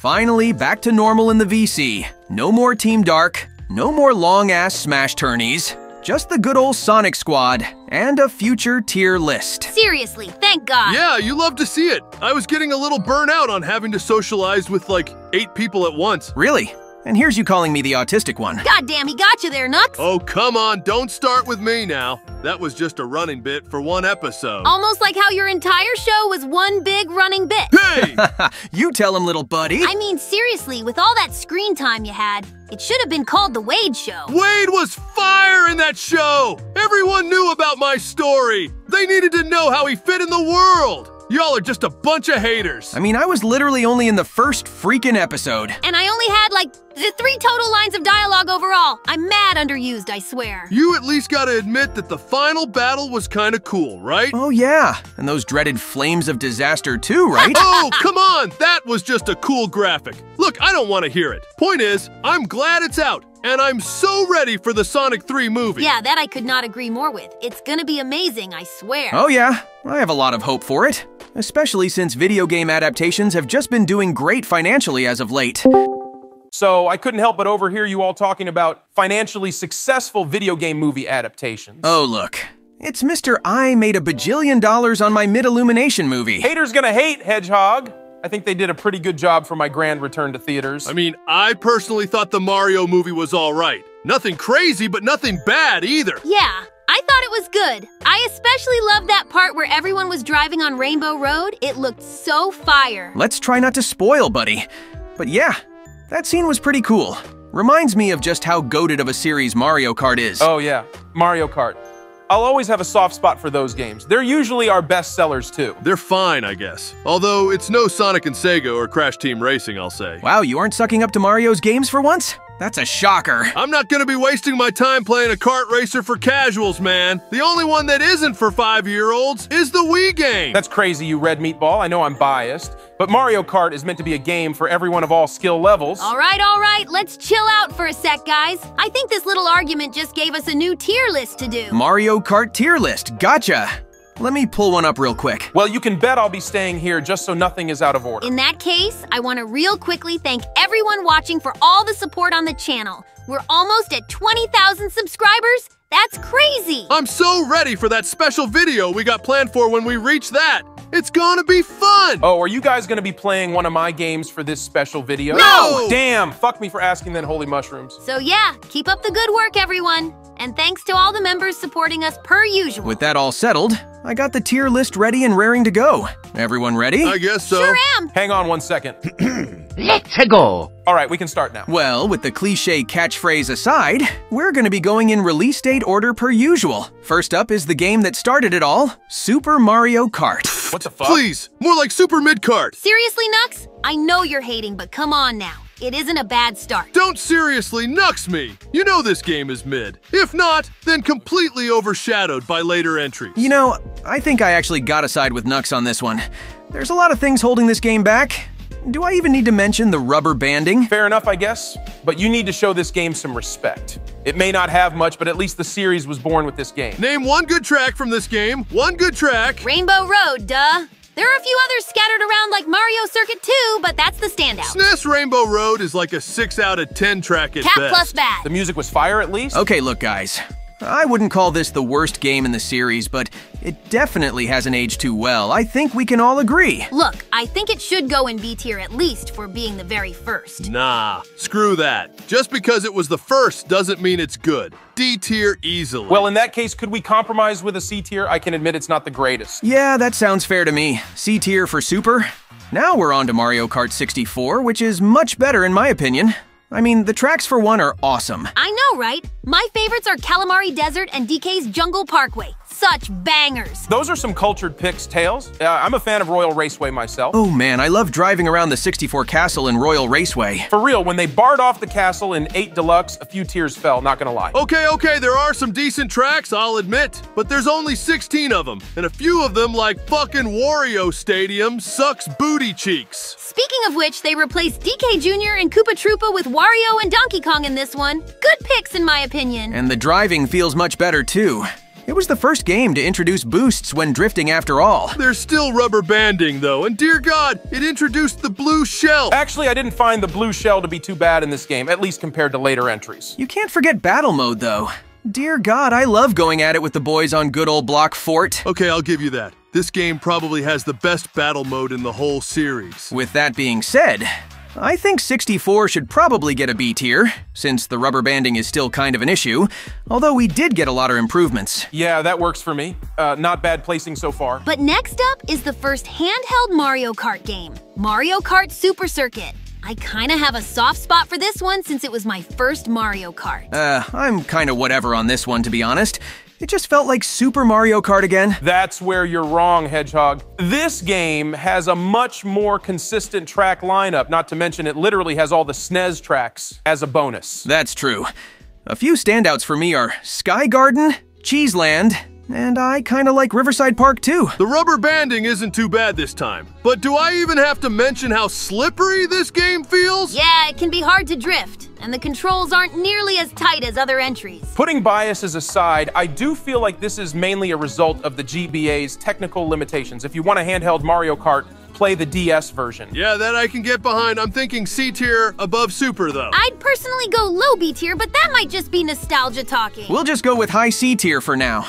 Finally, back to normal in the VC. No more Team Dark, no more long-ass Smash tourneys. Just the good old Sonic Squad and a future tier list. Seriously, thank God. Yeah, you love to see it. I was getting a little burnout on having to socialize with like eight people at once. Really? And here's you calling me the autistic one. God damn, he got you there, Nux. Oh, come on, don't start with me now. That was just a running bit for one episode. Almost like how your entire show was one big running bit. Hey! you tell him, little buddy. I mean, seriously, with all that screen time you had, it should have been called The Wade Show. Wade was fire in that show! Everyone knew about my story! They needed to know how he fit in the world! Y'all are just a bunch of haters. I mean, I was literally only in the first freaking episode. And I only had like the three total lines of dialogue overall. I'm mad underused, I swear. You at least gotta admit that the final battle was kinda cool, right? Oh, yeah. And those dreaded flames of disaster, too, right? oh, come on! That was just a cool graphic. Look, I don't want to hear it. Point is, I'm glad it's out. And I'm so ready for the Sonic 3 movie. Yeah, that I could not agree more with. It's gonna be amazing, I swear. Oh, yeah. I have a lot of hope for it. Especially since video game adaptations have just been doing great financially as of late. So I couldn't help but overhear you all talking about financially successful video game movie adaptations. Oh, look. It's Mr. I made a bajillion dollars on my mid-illumination movie. Haters gonna hate, Hedgehog. I think they did a pretty good job for my grand return to theaters. I mean, I personally thought the Mario movie was alright. Nothing crazy, but nothing bad either. Yeah, I thought it was good. I especially loved that part where everyone was driving on Rainbow Road. It looked so fire. Let's try not to spoil, buddy. But yeah, that scene was pretty cool. Reminds me of just how goaded of a series Mario Kart is. Oh yeah, Mario Kart. I'll always have a soft spot for those games. They're usually our best sellers too. They're fine, I guess. Although it's no Sonic and Sega or Crash Team Racing, I'll say. Wow, you aren't sucking up to Mario's games for once? That's a shocker. I'm not gonna be wasting my time playing a kart racer for casuals, man. The only one that isn't for five-year-olds is the Wii game. That's crazy, you red meatball. I know I'm biased, but Mario Kart is meant to be a game for everyone of all skill levels. All right, all right, let's chill out for a sec, guys. I think this little argument just gave us a new tier list to do. Mario Kart tier list, gotcha. Let me pull one up real quick. Well, you can bet I'll be staying here just so nothing is out of order. In that case, I want to real quickly thank everyone watching for all the support on the channel. We're almost at 20,000 subscribers. That's crazy! I'm so ready for that special video we got planned for when we reach that. It's gonna be fun! Oh, are you guys gonna be playing one of my games for this special video? No! Damn, fuck me for asking then, holy mushrooms. So yeah, keep up the good work, everyone. And thanks to all the members supporting us per usual. With that all settled, I got the tier list ready and raring to go. Everyone ready? I guess so. Sure am. Hang on one second. Let's go! All right, we can start now. Well, with the cliche catchphrase aside, we're gonna be going in release date order per usual. First up is the game that started it all, Super Mario Kart. What the fuck? Please, more like Super Mid Kart. Seriously, Nux? I know you're hating, but come on now. It isn't a bad start. Don't seriously nux me. You know this game is mid. If not, then completely overshadowed by later entries. You know, I think I actually gotta side with Nux on this one. There's a lot of things holding this game back. Do I even need to mention the rubber banding? Fair enough, I guess, but you need to show this game some respect. It may not have much, but at least the series was born with this game. Name one good track from this game. One good track. Rainbow Road, duh. There are a few others scattered around like Mario Circuit 2, but that's the standout. SNES Rainbow Road is like a 6 out of 10 track at Cat best. plus bad. The music was fire at least? Okay, look, guys. I wouldn't call this the worst game in the series, but it definitely hasn't aged too well. I think we can all agree. Look, I think it should go in B tier at least for being the very first. Nah, screw that. Just because it was the first doesn't mean it's good. D tier easily. Well, in that case, could we compromise with a C tier? I can admit it's not the greatest. Yeah, that sounds fair to me. C tier for Super. Now we're on to Mario Kart 64, which is much better in my opinion. I mean, the tracks for one are awesome. I know, right? My favorites are Kalimari Desert and DK's Jungle Parkway. Such bangers. Those are some cultured picks, Tails. Uh, I'm a fan of Royal Raceway myself. Oh man, I love driving around the 64 castle in Royal Raceway. For real, when they barred off the castle in 8 Deluxe, a few tears fell, not gonna lie. Okay, okay, there are some decent tracks, I'll admit, but there's only 16 of them, and a few of them, like fucking Wario Stadium, sucks booty cheeks. Speaking of which, they replaced DK Jr. and Koopa Troopa with Wario and Donkey Kong in this one. Good picks, in my opinion. And the driving feels much better too. It was the first game to introduce boosts when drifting after all. There's still rubber banding, though, and dear God, it introduced the blue shell. Actually, I didn't find the blue shell to be too bad in this game, at least compared to later entries. You can't forget battle mode, though. Dear God, I love going at it with the boys on good old Block Fort. Okay, I'll give you that. This game probably has the best battle mode in the whole series. With that being said, I think 64 should probably get a B tier, since the rubber banding is still kind of an issue, although we did get a lot of improvements. Yeah, that works for me. Uh, not bad placing so far. But next up is the first handheld Mario Kart game, Mario Kart Super Circuit. I kinda have a soft spot for this one since it was my first Mario Kart. Uh, I'm kinda whatever on this one, to be honest. It just felt like Super Mario Kart again. That's where you're wrong, Hedgehog. This game has a much more consistent track lineup, not to mention it literally has all the SNES tracks as a bonus. That's true. A few standouts for me are Sky Garden, Cheeseland, and I kinda like Riverside Park too. The rubber banding isn't too bad this time. But do I even have to mention how slippery this game feels? Yeah, it can be hard to drift, and the controls aren't nearly as tight as other entries. Putting biases aside, I do feel like this is mainly a result of the GBA's technical limitations. If you want a handheld Mario Kart, play the DS version. Yeah, that I can get behind. I'm thinking C tier above Super, though. I'd personally go low B tier, but that might just be nostalgia talking. We'll just go with high C tier for now.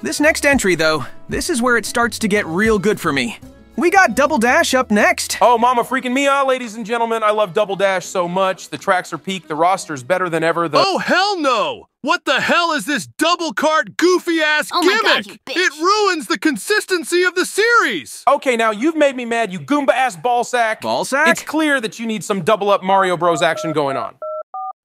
This next entry, though, this is where it starts to get real good for me. We got Double Dash up next. Oh, mama freaking me Mia, ladies and gentlemen, I love Double Dash so much. The tracks are peak, the roster's better than ever. The Oh, hell no! What the hell is this double cart goofy ass Oh my gimmick? God, you bitch. It ruins the consistency of the series! Okay, now you've made me mad, you Goomba ass ballsack. Ballsack? It's clear that you need some double up Mario Bros action going on.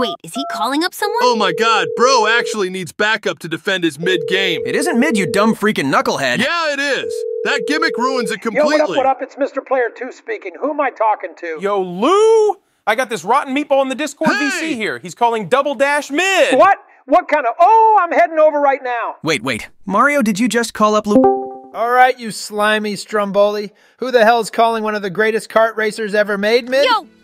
Wait, is he calling up someone? Oh my god, bro actually needs backup to defend his mid game. It isn't mid, you dumb freaking knucklehead. Yeah, it is. That gimmick ruins it completely. Yo, completely. what up, what up? It's Mr. Player 2 speaking. Who am I talking to? Yo, Lou! I got this rotten meatball in the Discord Hey! VC here. He's calling double dash mid. What? What kind of. Oh, I'm heading over right now. Wait, wait. Mario, did you just call up Lou... All right, you slimy Stromboli. Who the hell's calling one of the greatest kart racers ever made, mid? Yo, what up,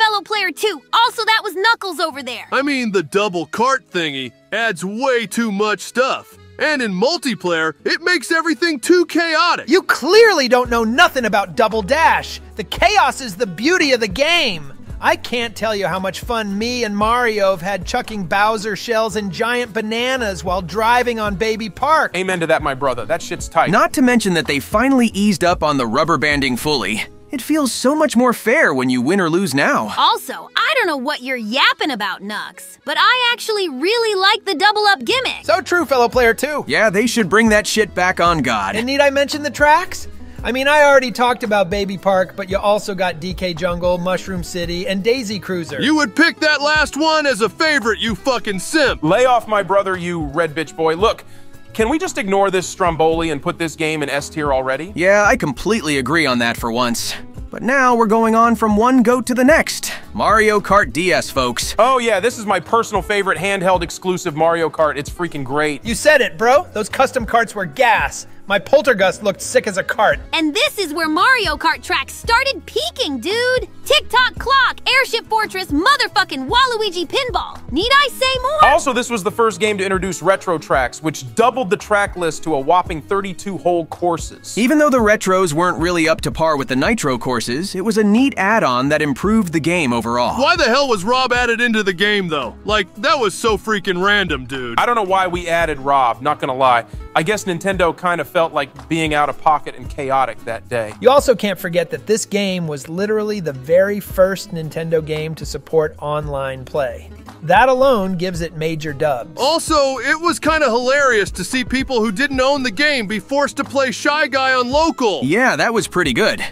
fellow player too. Also, that was Knuckles over there. I mean, the double cart thingy adds way too much stuff. And in multiplayer, it makes everything too chaotic. You clearly don't know nothing about Double Dash. The chaos is the beauty of the game. I can't tell you how much fun me and Mario have had chucking Bowser shells and giant bananas while driving on Baby Park. Amen to that, my brother. That shit's tight. Not to mention that they finally eased up on the rubber banding fully. It feels so much more fair when you win or lose now. Also, I don't know what you're yapping about, Nux, but I actually really like the double up gimmick. So true, fellow player, too. Yeah, they should bring that shit back on God. And need I mention the tracks? I mean, I already talked about Baby Park, but you also got DK Jungle, Mushroom City, and Daisy Cruiser. You would pick that last one as a favorite, you fucking simp. Lay off my brother, you red bitch boy. Look, can we just ignore this Stromboli and put this game in S tier already? Yeah, I completely agree on that for once. But now we're going on from one goat to the next. Mario Kart DS, folks. Oh yeah, this is my personal favorite handheld exclusive Mario Kart. It's freaking great. You said it, bro. Those custom carts were gas. My poltergust looked sick as a cart. And this is where Mario Kart tracks started peaking, dude. Tick-Tock Clock, Airship Fortress, motherfucking Waluigi pinball. Need I say more? Also, this was the first game to introduce retro tracks, which doubled the track list to a whopping 32 whole courses. Even though the retros weren't really up to par with the Nitro courses, it was a neat add on that improved the game overall. Why the hell was R.O.B. added into the game, though? Like, that was so freaking random, dude. I don't know why we added R.O.B., not gonna lie. I guess Nintendo kind of felt like being out of pocket and chaotic that day. You also can't forget that this game was literally the very first Nintendo game to support online play. That alone gives it major dubs. Also, it was kind of hilarious to see people who didn't own the game be forced to play Shy Guy on local. Yeah, that was pretty good.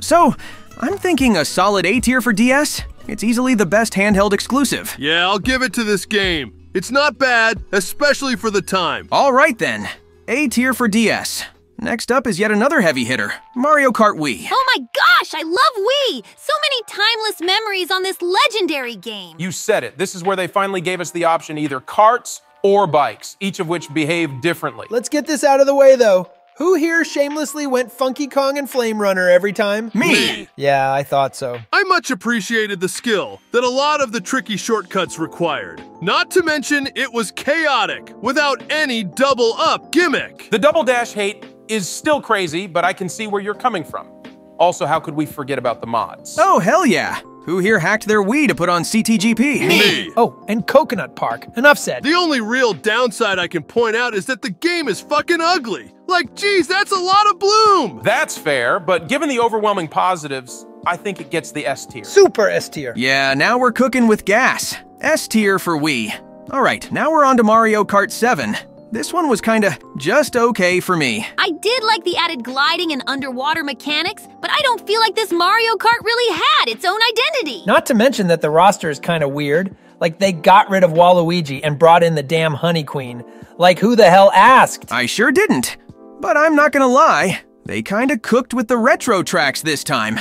So, I'm thinking a solid A tier for DS. It's easily the best handheld exclusive. Yeah, I'll give it to this game. It's not bad, especially for the time. All right then, A tier for DS. Next up is yet another heavy hitter, Mario Kart Wii. Oh my gosh, I love Wii! So many timeless memories on this legendary game. You said it. This is where they finally gave us the option either carts or bikes, each of which behave differently. Let's get this out of the way though. Who here shamelessly went Funky Kong and Flame Runner every time? Me! Yeah, I thought so. I much appreciated the skill that a lot of the tricky shortcuts required. Not to mention, it was chaotic, without any double up gimmick. The double dash hate is still crazy, but I can see where you're coming from. Also, how could we forget about the mods? Oh, hell yeah! Who here hacked their Wii to put on CTGP? Me. Oh, and Coconut Park. Enough said. The only real downside I can point out is that the game is fucking ugly. Like, geez, that's a lot of bloom. That's fair, but given the overwhelming positives, I think it gets the S tier. Super S tier. Yeah, now we're cooking with gas. S tier for Wii. Alright, now we're on to Mario Kart 7. This one was kinda just okay for me. I did like the added gliding and underwater mechanics, but I don't feel like this Mario Kart really had its own identity. Not to mention that the roster is kind of weird. Like they got rid of Waluigi and brought in the damn Honey Queen. Like who the hell asked? I sure didn't. But I'm not gonna lie, they kinda cooked with the retro tracks this time.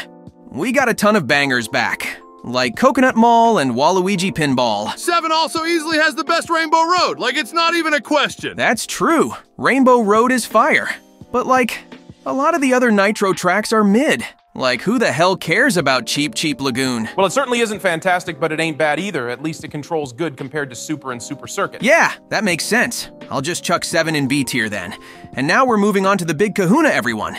We got a ton of bangers back, like Coconut Mall and Waluigi Pinball. 7 also easily has the best Rainbow Road, like it's not even a question. That's true. Rainbow Road is fire. But like, a lot of the other Nitro tracks are mid. Like, who the hell cares about Cheep Cheep Lagoon? Well, it certainly isn't fantastic, but it ain't bad either. At least it controls good compared to Super and Super Circuit. Yeah, that makes sense. I'll just chuck 7 in B tier then. And now we're moving on to the big kahuna, everyone.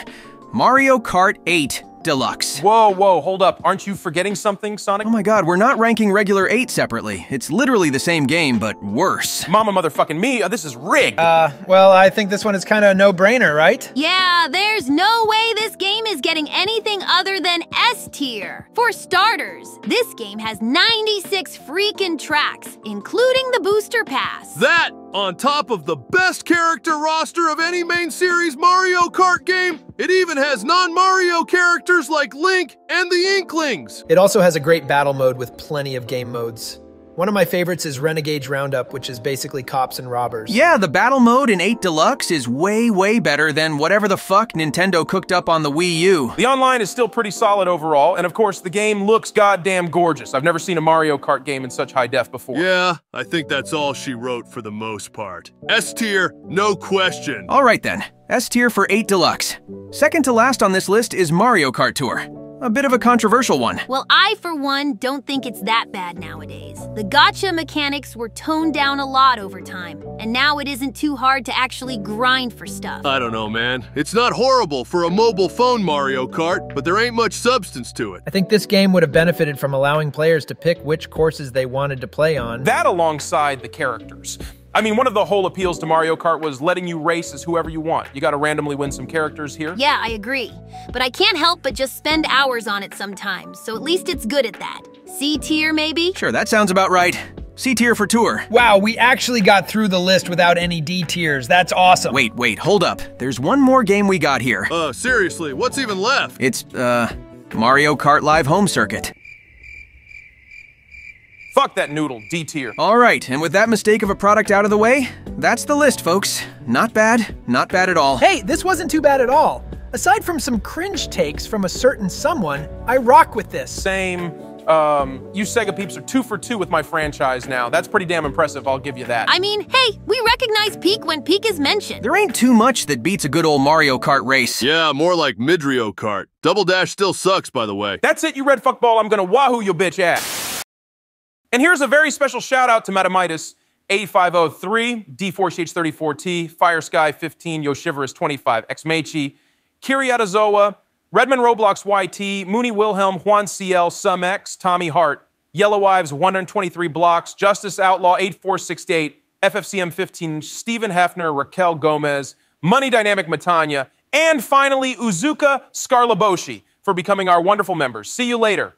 Mario Kart 8 Deluxe. Whoa, whoa, hold up. Aren't you forgetting something, Sonic? Oh my god, we're not ranking regular 8 separately. It's literally the same game, but worse. Mama motherfucking me, uh, this is rigged. Uh, well, I think this one is kind of a no-brainer, right? Yeah, there's no way this game is getting anything other than S tier. For starters, this game has 96 freaking tracks, including the booster pass. That, on top of the best character roster of any main series Mario Kart game, it even has non-Mario characters like Link and the Inklings. It also has a great battle mode with plenty of game modes. One of my favorites is Renegade's Roundup, which is basically cops and robbers. Yeah, the battle mode in 8 Deluxe is way, way better than whatever the fuck Nintendo cooked up on the Wii U. the online is still pretty solid overall, and of course, the game looks goddamn gorgeous. I've never seen a Mario Kart game in such high def before. Yeah, I think that's all she wrote for the most part. S tier, no question. Alright then, S tier for 8 Deluxe. Second to last on this list is Mario Kart Tour. A bit of a controversial one. Well, I, for one, don't think it's that bad nowadays. The gacha mechanics were toned down a lot over time, and now it isn't too hard to actually grind for stuff. I don't know, man. It's not horrible for a mobile phone Mario Kart, but there ain't much substance to it. I think this game would have benefited from allowing players to pick which courses they wanted to play on. That alongside the characters. I mean, one of the whole appeals to Mario Kart was letting you race as whoever you want. You gotta randomly win some characters here. Yeah, I agree. But I can't help but just spend hours on it sometimes, so at least it's good at that. C tier, maybe? Sure, that sounds about right. C tier for Tour. Wow, we actually got through the list without any D tiers. That's awesome. Wait, wait, hold up. There's one more game we got here. Uh, seriously, what's even left? It's, uh, Mario Kart Live Home Circuit. Fuck that noodle, D tier. Alright, and with that mistake of a product out of the way, that's the list, folks. Not bad, not bad at all. Hey, this wasn't too bad at all. Aside from some cringe takes from a certain someone, I rock with this. Same. Um, you Sega peeps are two for two with my franchise now. That's pretty damn impressive, I'll give you that. I mean, hey, we recognize Peak when Peak is mentioned. There ain't too much that beats a good old Mario Kart race. Yeah, more like Midrio Kart. Double Dash still sucks, by the way. That's it, you red fuckball. I'm gonna wahoo your bitch ass. And here's a very special shout out to Metamitis 8503, D4CH34T, Fire Sky 15, Yoshiverus 25, Xmechi, Kiriatazoa, Redmond Roblox YT, Mooney Wilhelm, Juan CL, Sum X, Tommy Hart, Yellow Wives 123 Blocks, Justice Outlaw 8468, FFCM 15, Stephen Hefner, Raquel Gomez, Money Dynamic Matanya, and finally Uzuka Scarlaboshi for becoming our wonderful members. See you later.